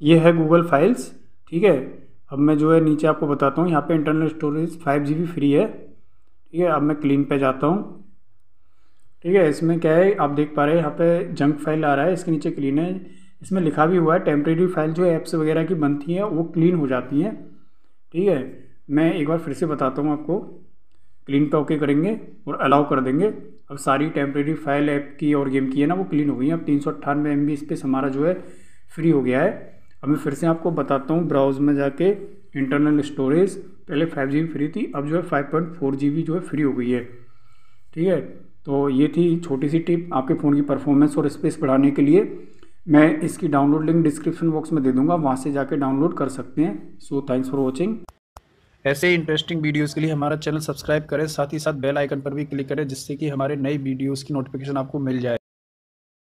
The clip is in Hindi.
ये है गूगल फाइल्स ठीक है? अब मैं जो है नीचे आपको बताता हूँ, यहाँ पे internal storage five G free है, ठीक है? अब मैं क्लीन पे जाता हूँ, ठीक है? इसमें क्या है, आप देख पा रहे हैं, यहाँ पे जंक फ़ाइल आ रहा है, इसके नीचे क्लीन है। इसमें लिखा भी हुआ है टेम्प्रेरी फ़ाइल जो ऐप्स वगैरह की बनती हैं, वो क्लीन हो जाती हैं, ठीक है? मैं एक बार फिर से बताता हूँ आपको क्लीन पे ओके करेंगे और अलाउ कर देंगे। अब सारी टेम्प्रेरी फ़ाइल ऐप की और गेम की है ना, वो क्लीन हो गई है। अब तीन सौ अट्ठानवे एम बी स्पेस हमारा जो है फ्री हो गया है। अब मैं फिर से आपको बताता हूँ ब्राउज में जाके इंटरनल स्टोरेज पहले फाइव जी फ्री थी, अब जो है फाइव पॉइंट फोर जी जो है फ्री हो गई है। ठीक है? तो ये थी छोटी सी टिप आपके फ़ोन की परफॉर्मेंस और स्पेस बढ़ाने के लिए। मैं इसकी डाउनलोड लिंक डिस्क्रिप्शन बॉक्स में दे दूँगा, वहाँ से जाके डाउनलोड कर सकते हैं। सो थैंक्स फॉर वॉचिंग ऐसे इंटरेस्टिंग वीडियोस के लिए हमारा चैनल सब्सक्राइब करें, साथ ही साथ बेल आइकन पर भी क्लिक करें, जिससे कि हमारे नई वीडियोस की नोटिफिकेशन आपको मिल जाए।